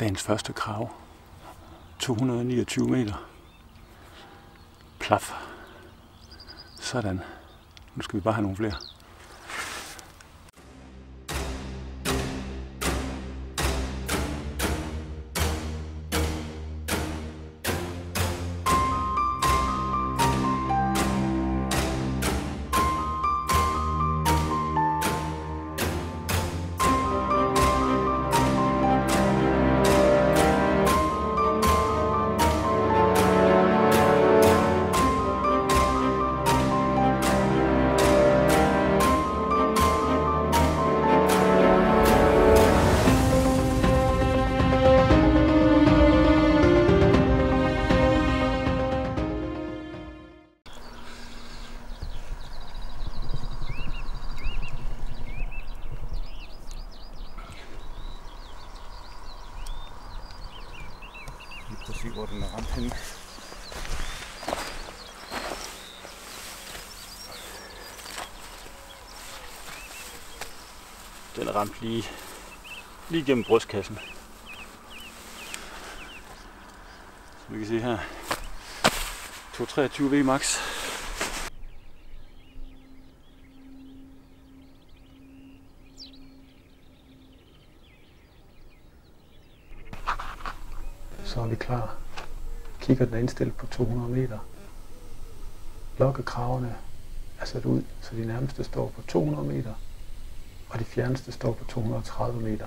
Dagens første krav. 229 meter. Plaf. Sådan. Nu skal vi bare have nogle flere. Se, hvor den er ramt henne. Den er ramt lige, lige gennem brystkassen. Som vi kan se her. 223 V max. Så er vi klar. Kigger den er indstillet på 200 meter. Lokkekravene er sat ud, så de nærmeste står på 200 meter, og de fjerneste står på 230 meter.